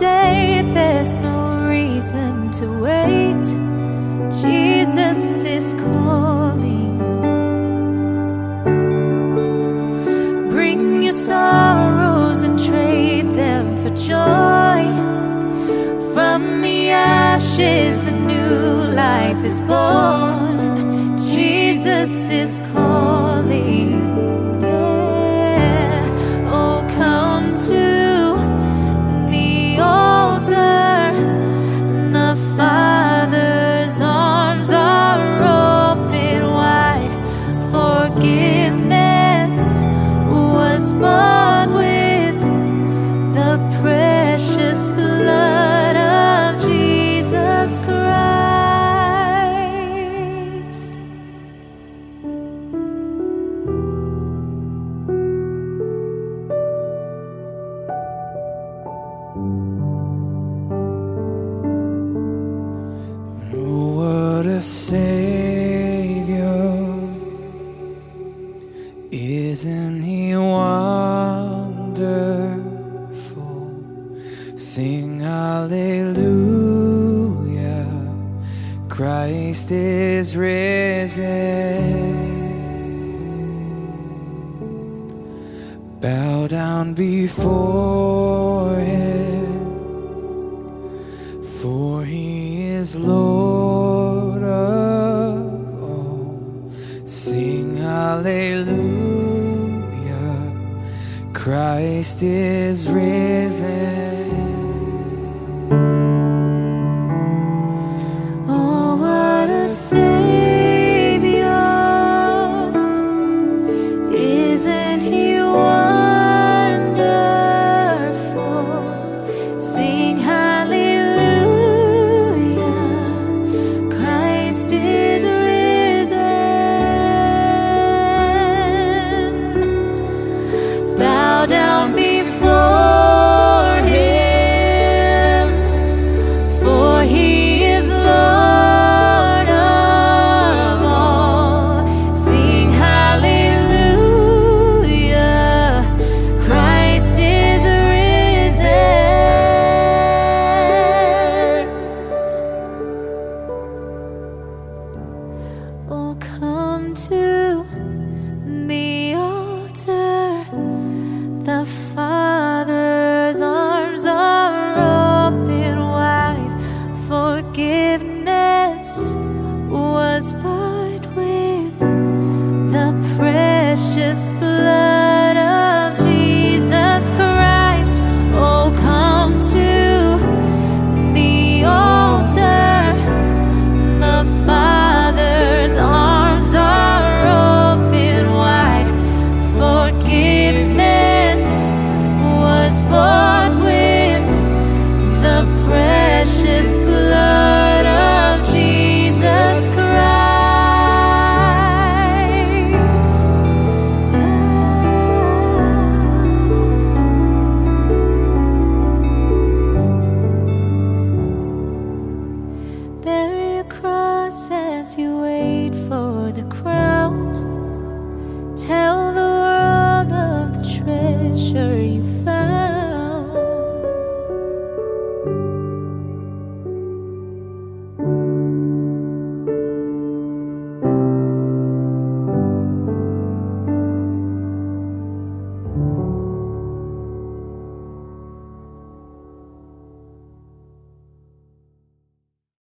Today, there's no reason to wait. Jesus is calling. Bring your sorrows and trade them for joy. From the ashes, a new life is born. Jesus is calling. What Savior. Isn't He wonderful? Sing hallelujah. Christ is risen. Bow down before Him. For he is Lord Sing hallelujah. Christ is risen.